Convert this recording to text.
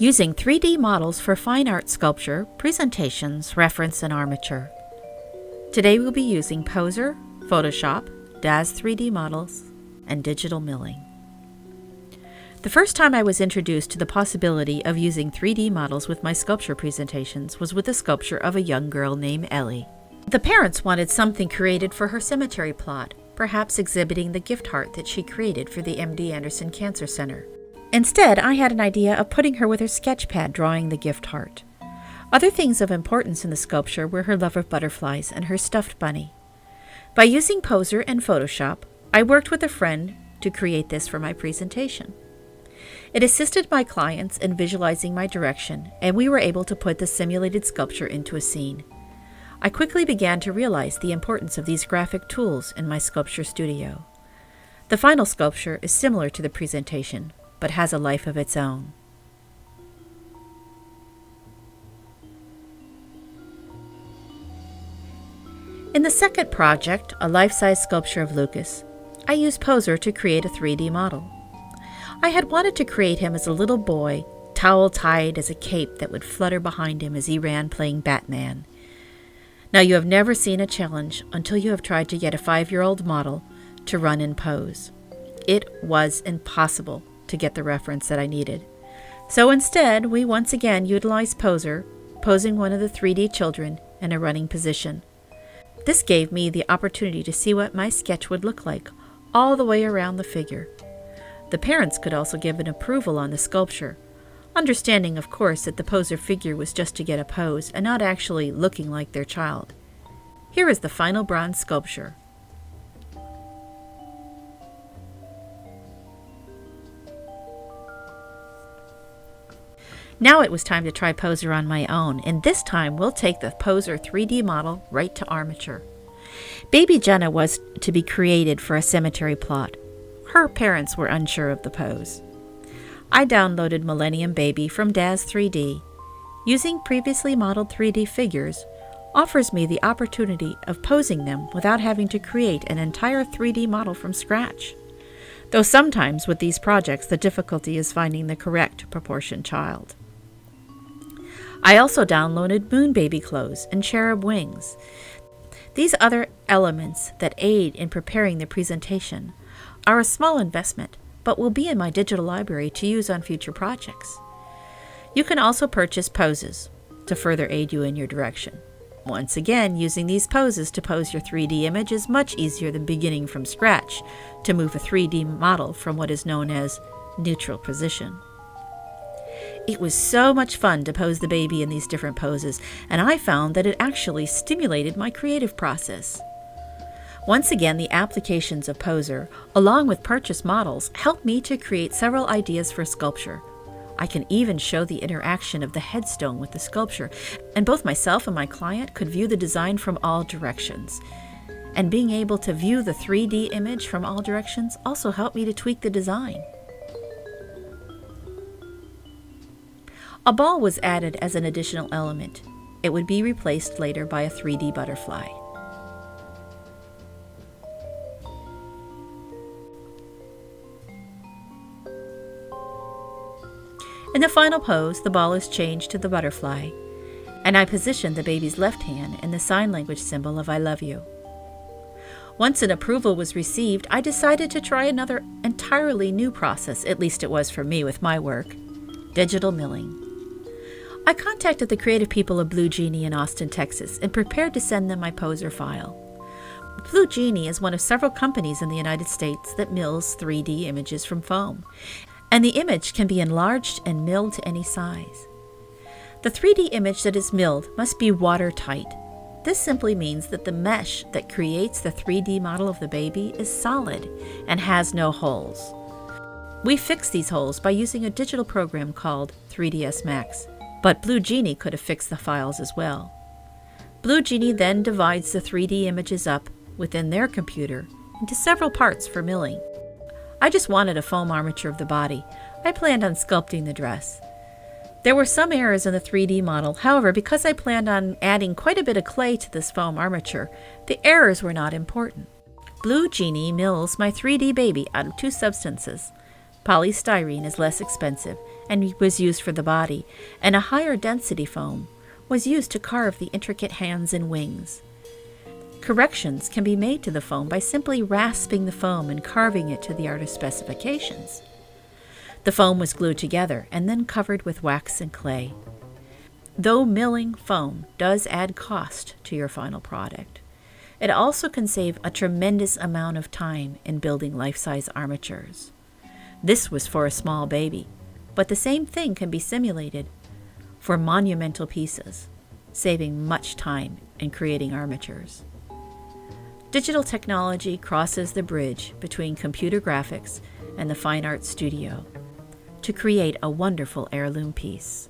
using 3D models for fine art sculpture, presentations, reference, and armature. Today we'll be using Poser, Photoshop, DAZ 3D models, and digital milling. The first time I was introduced to the possibility of using 3D models with my sculpture presentations was with a sculpture of a young girl named Ellie. The parents wanted something created for her cemetery plot, perhaps exhibiting the gift heart that she created for the MD Anderson Cancer Center. Instead, I had an idea of putting her with her sketch pad drawing the gift heart. Other things of importance in the sculpture were her love of butterflies and her stuffed bunny. By using Poser and Photoshop, I worked with a friend to create this for my presentation. It assisted my clients in visualizing my direction, and we were able to put the simulated sculpture into a scene. I quickly began to realize the importance of these graphic tools in my sculpture studio. The final sculpture is similar to the presentation, but has a life of its own. In the second project, a life-size sculpture of Lucas, I used Poser to create a 3D model. I had wanted to create him as a little boy, towel tied as a cape that would flutter behind him as he ran playing Batman. Now, you have never seen a challenge until you have tried to get a five year old model to run and pose. It was impossible to get the reference that I needed. So instead, we once again utilized Poser, posing one of the 3D children in a running position. This gave me the opportunity to see what my sketch would look like all the way around the figure. The parents could also give an approval on the sculpture, understanding, of course, that the poser figure was just to get a pose and not actually looking like their child. Here is the final bronze sculpture. Now it was time to try Poser on my own, and this time we'll take the Poser 3D model right to armature. Baby Jenna was to be created for a cemetery plot. Her parents were unsure of the pose. I downloaded Millennium Baby from DAZ 3D. Using previously modeled 3D figures offers me the opportunity of posing them without having to create an entire 3D model from scratch. Though sometimes with these projects the difficulty is finding the correct proportion child. I also downloaded Moon Baby clothes and cherub wings. These other elements that aid in preparing the presentation are a small investment, but will be in my digital library to use on future projects. You can also purchase poses to further aid you in your direction. Once again, using these poses to pose your 3D image is much easier than beginning from scratch to move a 3D model from what is known as neutral position. It was so much fun to pose the baby in these different poses, and I found that it actually stimulated my creative process. Once again, the applications of Poser, along with purchase models, helped me to create several ideas for sculpture. I can even show the interaction of the headstone with the sculpture, and both myself and my client could view the design from all directions. And being able to view the 3D image from all directions also helped me to tweak the design. A ball was added as an additional element. It would be replaced later by a 3D butterfly. In the final pose, the ball is changed to the butterfly, and I position the baby's left hand in the sign language symbol of I love you. Once an approval was received, I decided to try another entirely new process, at least it was for me with my work digital milling. I contacted the creative people of Blue Genie in Austin, Texas, and prepared to send them my poser file. Blue Genie is one of several companies in the United States that mills 3D images from foam, and the image can be enlarged and milled to any size. The 3D image that is milled must be watertight. This simply means that the mesh that creates the 3D model of the baby is solid and has no holes. We fix these holes by using a digital program called 3ds Max. But Blue Genie could have fixed the files as well. Blue Genie then divides the 3D images up within their computer into several parts for milling. I just wanted a foam armature of the body. I planned on sculpting the dress. There were some errors in the 3D model, however, because I planned on adding quite a bit of clay to this foam armature, the errors were not important. Blue Genie mills my 3D baby out of two substances. Polystyrene is less expensive and was used for the body, and a higher density foam was used to carve the intricate hands and wings. Corrections can be made to the foam by simply rasping the foam and carving it to the artist's specifications. The foam was glued together and then covered with wax and clay. Though milling foam does add cost to your final product, it also can save a tremendous amount of time in building life size armatures. This was for a small baby, but the same thing can be simulated for monumental pieces, saving much time in creating armatures. Digital technology crosses the bridge between computer graphics and the fine art studio to create a wonderful heirloom piece.